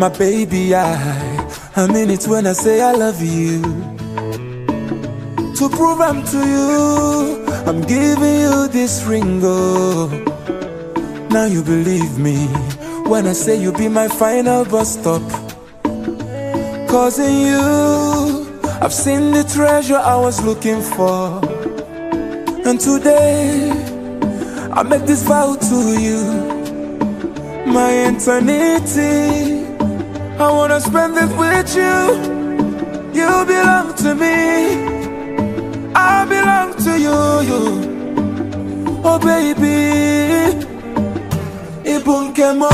My baby, I, I mean it when I say I love you. To prove I'm to you, I'm giving you this ring, oh. Now you believe me when I say you'll be my final bus stop. Cause in you, I've seen the treasure I was looking for. And today, I make this vow to you, my eternity. I wanna spend this with you. You belong to me. I belong to you. you. Oh baby, Ibunkemo,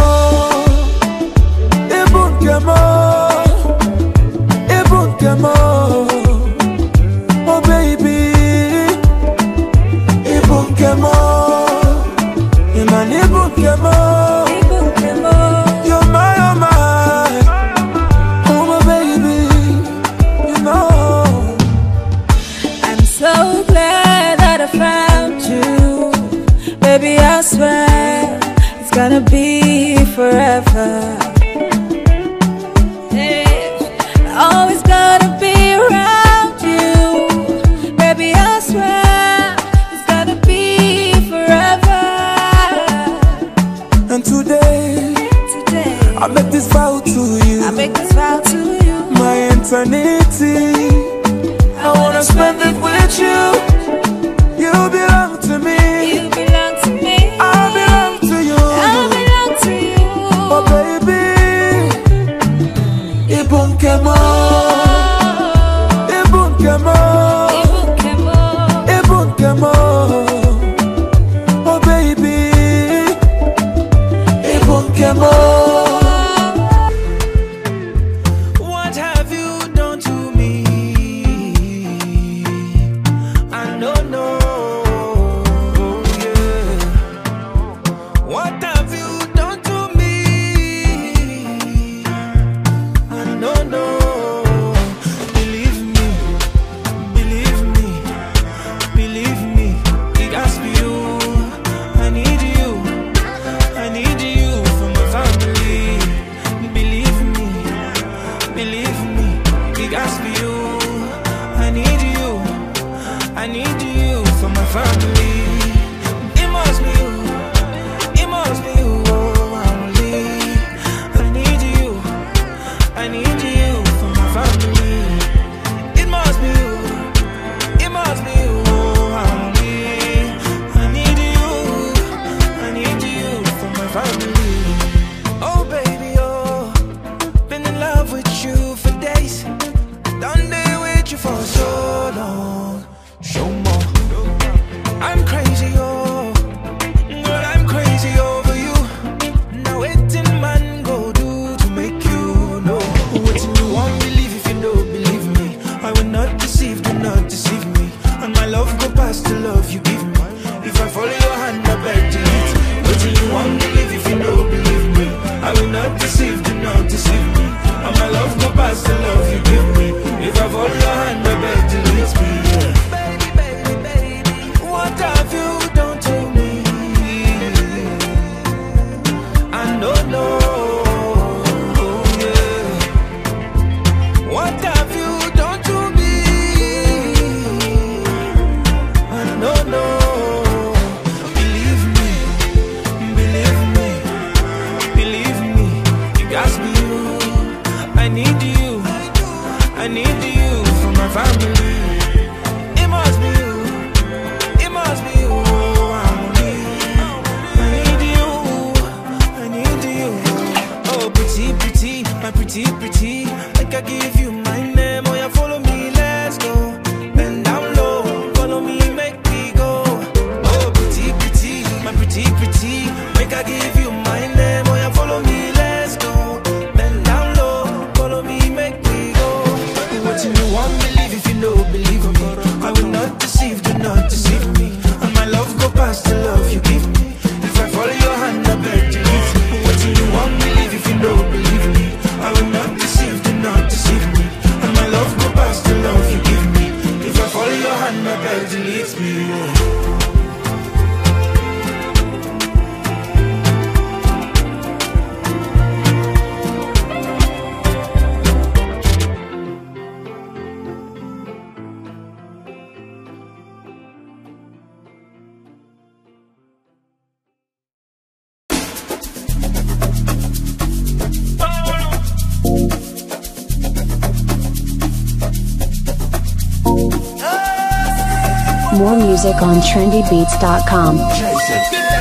Always gonna be around you. Baby, I swear it's gonna be forever. And today, Today, I make this vow to you, I make this vow to you. my eternity. I wanna spend it with. You Ibunkemo. For my deceive, do not deceive me. And my love go past the love you give me. If I follow your hand, I beg to eat. Waiting you won't believe if you don't believe me. I will not deceive, do not deceive me. And my love go past the love I need you for my family. It must be you. It must be you. I need you. I need you. Oh, pretty, pretty, my pretty, pretty. Like I give you. More music on trendybeats.com.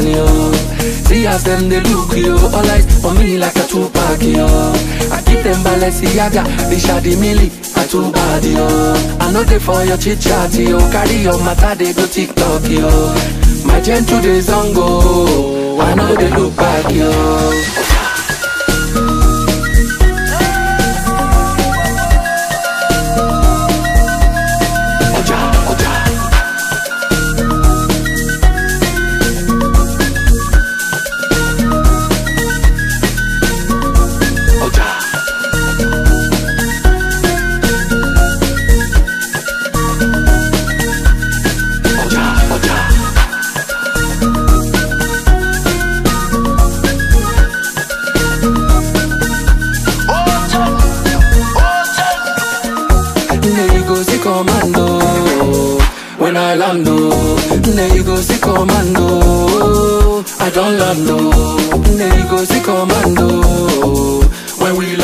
man, yo See as them they look, yo All eyes on me like a Tupac, yo. I keep them Balenciaga, the Shadi Milli I too bad, yo. I know they for your chit chat, yo. Carry your matter, they go TikTok, yo. My gentle days on go I know they look back, yo when I land, no There you go, see commando I don't land, no There go, see commando When we